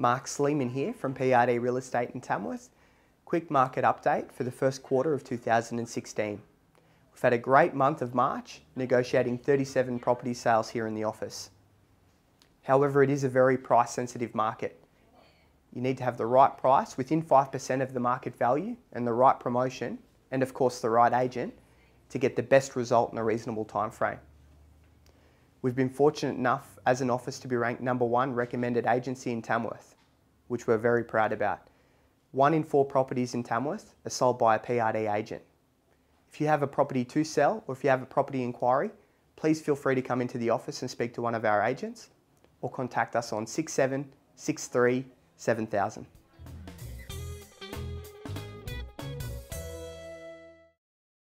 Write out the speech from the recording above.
Mark Sleiman here from PRD Real Estate in Tamworth. Quick market update for the first quarter of 2016. We've had a great month of March, negotiating 37 property sales here in the office. However, it is a very price sensitive market. You need to have the right price within 5% of the market value and the right promotion and of course the right agent to get the best result in a reasonable time frame. We've been fortunate enough as an office to be ranked number one recommended agency in Tamworth, which we're very proud about. One in four properties in Tamworth are sold by a PRD agent. If you have a property to sell or if you have a property inquiry, please feel free to come into the office and speak to one of our agents or contact us on 6763 7000.